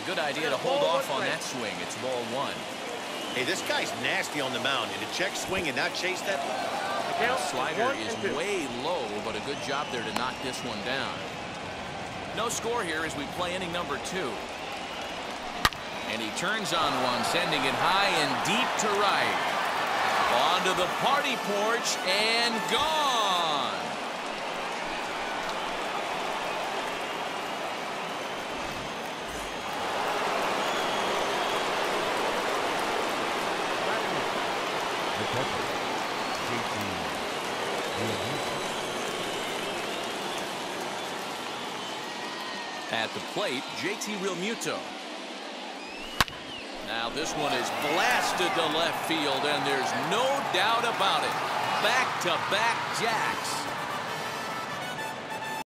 a good idea to hold off on that swing. It's ball one. Hey, this guy's nasty on the mound. And to check swing and not chase that. The slider is way low, but a good job there to knock this one down. No score here as we play inning number two. And he turns on one, sending it high and deep to right. Onto the party porch and gone. At the plate, JT Realmuto. Now this one is blasted to left field, and there's no doubt about it. Back-to-back -back jacks.